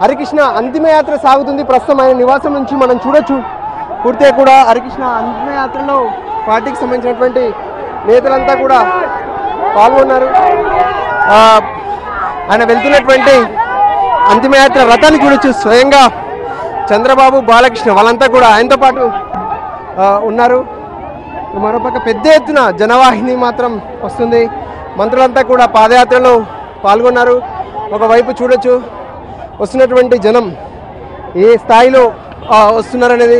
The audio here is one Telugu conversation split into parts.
హరికృష్ణ అంతిమయాత్ర సాగుతుంది. ప్రస్తుతం ఆయన నివాసం నుంచి మనం చూడొచ్చు. పూర్తిగా కూడా హరికృష్ణ అంతిమయాత్రలో పార్టీకి సంబంధించినటువంటి నేతలంతా కూడా పాల్గొన్నారు. ఆయన వెళ్తున్నటువంటి అంతిమయాత్ర రథాన్ని చూడొచ్చు. స్వయంగా చంద్రబాబు బాలకృష్ణ వాళ్ళంతా కూడా ఆయనతో పాటు ఉన్నారు. మరోపక్క పెద్ద ఎత్తున జనవాహిని మాత్రం వస్తుంది. మంత్రులంతా కూడా పాదయాత్రలో పాల్గొన్నారు. ఒకవైపు చూడొచ్చు వస్తున్నటువంటి జనం ఏ స్థాయిలో వస్తున్నారనేది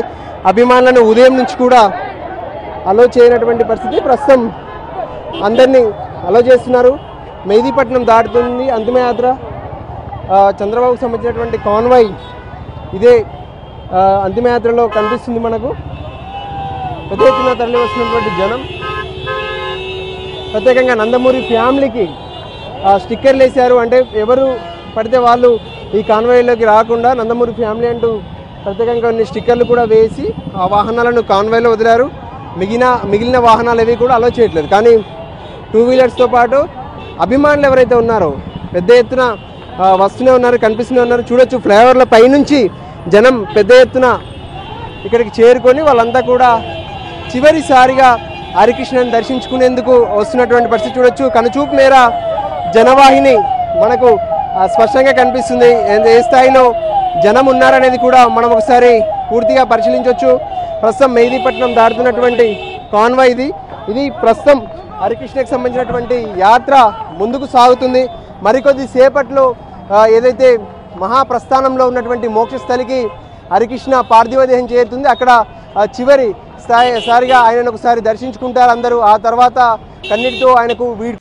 అభిమానులను ఉదయం నుంచి కూడా అలో చేయనటువంటి పరిస్థితి. ప్రస్తుతం అందరినీ అలో చేస్తున్నారు. మెహదీపట్నం దాటుతుంది అంతిమయాత్ర. చంద్రబాబుకు సంబంధించినటువంటి కాన్వాయ్ ఇదే అంతిమయాత్రలో కనిపిస్తుంది మనకు. పెద్ద ఎత్తున తరలి వస్తున్నటువంటి జనం. ప్రత్యేకంగా నందమూరి ఫ్యామిలీకి స్టిక్కర్లు వేశారు. అంటే ఎవరు పడితే వాళ్ళు ఈ కాన్వాయ్లోకి రాకుండా నందమూరి ఫ్యామిలీ అంటూ ప్రత్యేకంగా కొన్ని స్టిక్కర్లు కూడా వేసి ఆ వాహనాలను కాన్వాయ్లో వదిలారు. మిగిలిన మిగిలిన వాహనాలు ఏవి కూడా అలో చేయట్లేదు. కానీ టూ వీలర్స్తో పాటు అభిమానులు ఎవరైతే ఉన్నారో పెద్ద ఎత్తున వస్తూనే ఉన్నారు కనిపిస్తూనే ఉన్నారు. చూడొచ్చు ఫ్లైఓవర్ల పైనుంచి జనం పెద్ద ఎత్తున ఇక్కడికి చేరుకొని వాళ్ళంతా కూడా చివరిసారిగా హరికృష్ణని దర్శించుకునేందుకు వస్తున్నటువంటి పరిస్థితి చూడొచ్చు. కనుచూపు మేర జనవాహిని మనకు స్పష్టంగా కనిపిస్తుంది. ఏ- ఏ స్థాయిలో జనం ఉన్నారనేది కూడా మనం ఒకసారి పూర్తిగా పరిశీలించవచ్చు ప్రస్తుతం మెహదీపట్నం దాటుతున్నటువంటి కాన్వాయ్ ఇది. ఇది ప్రస్తుతం హరికృష్ణకి సంబంధించినటువంటి యాత్ర ముందుకు సాగుతుంది. మరికొద్ది సేపట్లో ఏదైతే మహాప్రస్థానంలో ఉన్నటువంటి మోక్షస్థలికి హరికృష్ణ పార్థివదేహం చేరుతుంది అక్కడ చివరి స్థాయి సారిగా ఆయనను ఒకసారి దర్శించుకుంటారు అందరూ. ఆ తర్వాత కన్నీటితో ఆయనకు వీడి